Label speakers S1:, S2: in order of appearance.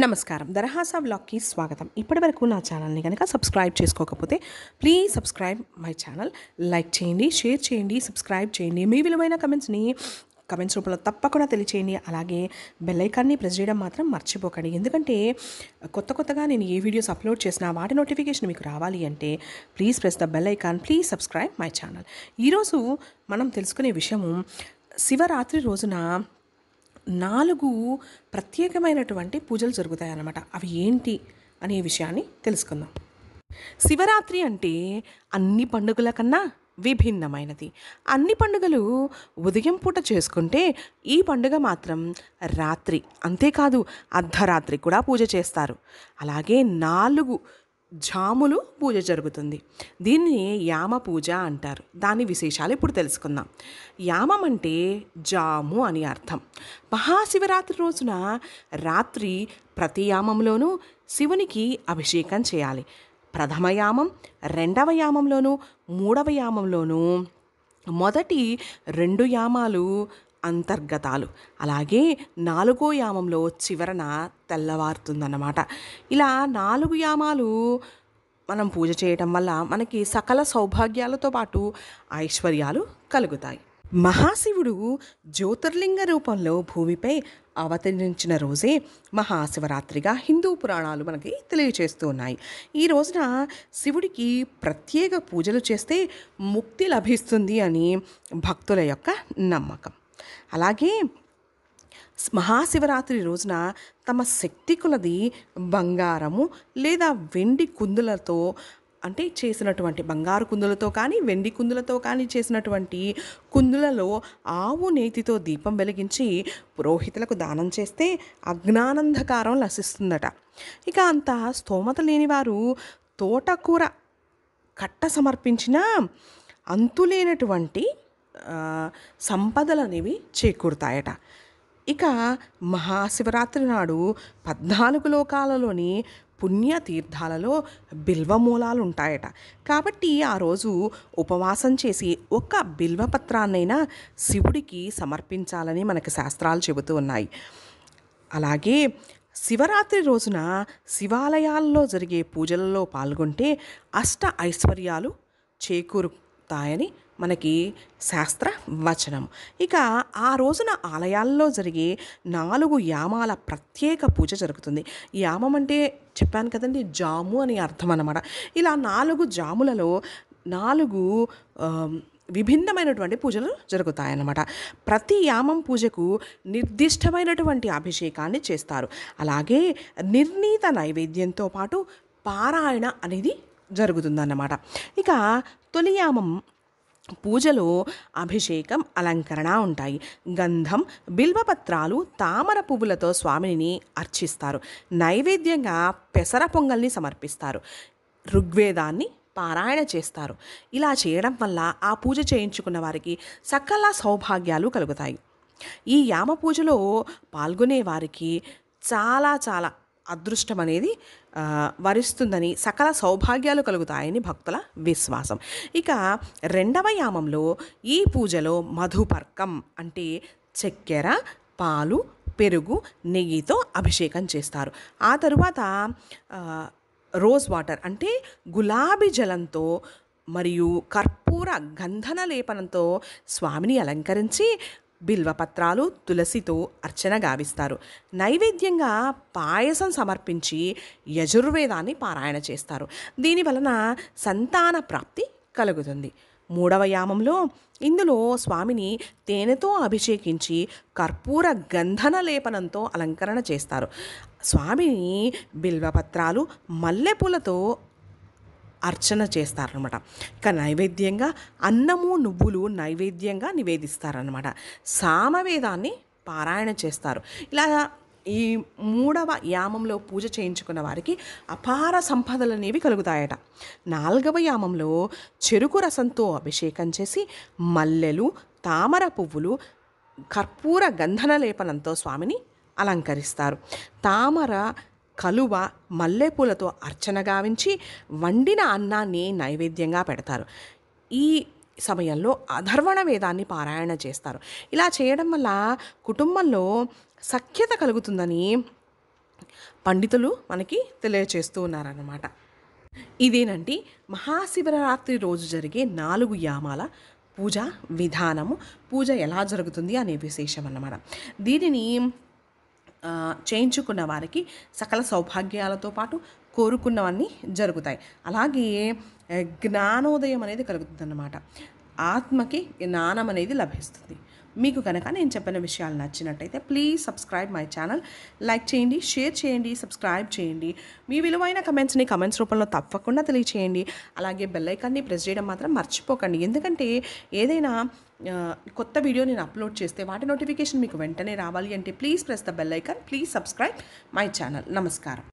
S1: నమస్కారం. దరహాసా బ్లాగ్కి స్వాగతం. ఇప్పటివరకు నా ఛానల్ని కనుక సబ్స్క్రైబ్ చేసుకోకపోతే please subscribe my channel. Like చేయండి షేర్ చేయండి సబ్స్క్రైబ్ చేయండి. మీ విలువైన కమెంట్స్ని కమెంట్స్ రూపంలో తప్పకుండా తెలియచేయండి. అలాగే బెల్లైకాన్ని ప్రెస్ చేయడం మాత్రం మర్చిపోకండి. ఎందుకంటే కొత్త కొత్తగా నేను ఏ వీడియోస్ అప్లోడ్ చేసినా వాటి నోటిఫికేషన్ మీకు రావాలి అంటే please press the bell icon please subscribe my channel. ఈరోజు మనం తెలుసుకునే విషయము శివరాత్రి రోజున నాలుగు ప్రత్యేకమైనటువంటి పూజలు జరుగుతాయి అన్నమాట అవి ఏంటి అనే విషయాన్ని తెలుసుకుందాం. శివరాత్రి అంటే అన్ని పండుగల కన్నా విభిన్నమైనది. అన్ని పండుగలు ఉదయం పూట చేసుకుంటే ఈ పండుగ మాత్రం రాత్రి అంతేకాదు అర్ధరాత్రి కూడా పూజ చేస్తారు. అలాగే నాలుగు జాములు పూజ జరుగుతుంది. దీన్ని యామ పూజ అంటారు. దాని విశేషాలు ఇప్పుడు తెలుసుకుందాం. యామం అంటే జాము అని అర్థం. మహాశివరాత్రి రోజున రాత్రి ప్రతి యామంలోనూ శివునికి అభిషేకం చేయాలి. ప్రథమ యామం రెండవ యామంలోనూ మూడవ యామంలోనూ మొదటి రెండు యామాలు అంతర్గతాలు. అలాగే నాలుగో యామంలో చివరన తెల్లవారుతుందన్నమాట. ఇలా నాలుగు యామాలు మనం పూజ చేయటం వల్ల మనకి సకల సౌభాగ్యాలతో పాటు ఐశ్వర్యాలు కలుగుతాయి. మహాశివుడు జ్యోతిర్లింగ రూపంలో భూమిపై అవతరించిన రోజే మహాశివరాత్రిగా హిందూ పురాణాలు మనకి తెలియచేస్తూ ఉన్నాయి. ఈ రోజున శివుడికి ప్రత్యేక పూజలు చేస్తే ముక్తి లభిస్తుంది అని భక్తుల యొక్క నమ్మకం. అలాగే మహాశివరాత్రి రోజున తమ శక్తి కొలది బంగారము లేదా వెండి కుందులతో అంటే చేసినటువంటి బంగారు కుందులతో కానీ వెండి కుందులతో కానీ చేసినటువంటి కుందులలో ఆవు నేతితో దీపం వెలిగించి పురోహితులకు దానం చేస్తే అజ్ఞానంధకారం లసిస్తుందట. ఇక అంత స్తోమత లేని వారు తోటకూర కట్ట సమర్పించిన అంతులేనటువంటి సంపదలు అనేవి చేకూరుతాయట. ఇక మహాశివరాత్రి నాడు పద్నాలుగు లోకాలలోని పుణ్యతీర్థాలలో బిల్వమూలాలు ఉంటాయట కాబట్టి ఆ రోజు ఉపవాసం చేసి ఒక బిల్వపత్రాన్నైనా శివుడికి సమర్పించాలని మనకి శాస్త్రాలు చెబుతూ ఉన్నాయి. అలాగే శివరాత్రి రోజున శివాలయాల్లో జరిగే పూజలలో పాల్గొంటే అష్ట ఐశ్వర్యాలు చేకూరుతాయని మనకి శాస్త్ర వచనం. ఇక ఆ రోజున ఆలయాల్లో జరిగే నాలుగు యామాల ప్రత్యేక పూజ జరుగుతుంది. యామం అంటే చెప్పాను కదండి జాము అని అర్థం అన్నమాట. ఇలా నాలుగు జాములలో నాలుగు విభిన్నమైనటువంటి పూజలు జరుగుతాయన్నమాట. ప్రతి యామం పూజకు నిర్దిష్టమైనటువంటి అభిషేకాన్ని చేస్తారు. అలాగే నిర్ణీత నైవేద్యంతో పాటు పారాయణ అనేది జరుగుతుందన్నమాట. ఇక తొలి యామం పూజలో అభిషేకం అలంకరణ ఉంటాయి. గంధం బిల్వపత్రాలు తామర పువ్వులతో స్వామిని అర్చిస్తారు. నైవేద్యంగా పెసర పొంగల్ని సమర్పిస్తారు. ఋగ్వేదాన్ని పారాయణ చేస్తారు. ఇలా చేయడం వల్ల ఆ పూజ చేయించుకున్న వారికి సకల సౌభాగ్యాలు కలుగుతాయి. ఈ యామ పూజలో పాల్గొనే వారికి చాలా చాలా అదృష్టం అనేది వరిస్తుందని సకల సౌభాగ్యాలు కలుగుతాయని భక్తుల విశ్వాసం. ఇక రెండవ యామంలో ఈ పూజలో మధుపర్కం అంటే చక్కెర పాలు పెరుగు నెయ్యితో అభిషేకం చేస్తారు. ఆ తరువాత రోజ్ వాటర్ అంటే గులాబీ జలంతో మరియు కర్పూర గంధన లేపనంతో స్వామిని అలంకరించి బిల్వపత్రాలు తులసితో అర్చన గావిస్తారు. నైవేద్యంగా పాయసం సమర్పించి యజుర్వేదాన్ని పారాయణ చేస్తారు. దీని వలన సంతాన ప్రాప్తి కలుగుతుంది. మూడవ యామంలో ఇందులో స్వామిని తేనెతో అభిషేకించి కర్పూర గంధన లేపనంతో అలంకరణ చేస్తారు. స్వామిని బిల్వపత్రాలు మల్లెపూలతో అర్చన చేస్తారనమాట ఇక నైవేద్యంగా అన్నము నువ్వులు నైవేద్యంగా నివేదిస్తారనమాట సామవేదాన్ని పారాయణ చేస్తారు. ఇలా ఈ మూడవ యామంలో పూజ చేయించుకున్న వారికి అపార సంపదలు అనేవి కలుగుతాయట. నాలుగవ యామంలో చెరుకు రసంతో అభిషేకం చేసి మల్లెలు తామర పువ్వులు కర్పూర గంధన లేపనంతో స్వామిని అలంకరిస్తారు. తామర కలువ మల్లెపూలతో అర్చన గావించి వండిన అన్నాన్ని నైవేద్యంగా పెడతారు. ఈ సమయంలో అధర్వణ వేదాన్ని పారాయణ చేస్తారు. ఇలా చేయడం వల్ల కుటుంబంలో సఖ్యత కలుగుతుందని పండితులు మనకి తెలియచేస్తూ ఉన్నారన్నమాట. ఇదేనండి మహాశివరాత్రి రోజు జరిగే నాలుగు యామాల పూజ విధానము. పూజ ఎలా జరుగుతుంది అనే విశేషం అన్నమాట దీనిని చేయించుకున్న వారికి సకల సౌభాగ్యాలతో పాటు కోరుకున్నవన్నీ జరుగుతాయి. అలాగే జ్ఞానోదయం అనేది కలుగుతుంది అన్నమాట ఆత్మకి జ్ఞానం అనేది లభిస్తుంది. మీకు కనుక నేను చెప్పిన విషయాలు నచ్చినట్టయితే please subscribe my channel like చేయండి షేర్ చేయండి సబ్స్క్రైబ్ చేయండి. మీ విలువైన కమెంట్స్ని కమెంట్స్ రూపంలో తప్పకుండా తెలియచేయండి. అలాగే బెల్ ఐకాన్ని ప్రెస్ చేయడం మాత్రం మర్చిపోకండి. ఎందుకంటే ఏదైనా కొత్త వీడియో నేను అప్లోడ్ చేస్తే వాటి నోటిఫికేషన్ మీకు వెంటనే రావాలి అంటే please press the bell icon please subscribe my channel నమస్కారం.